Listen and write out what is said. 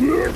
Look!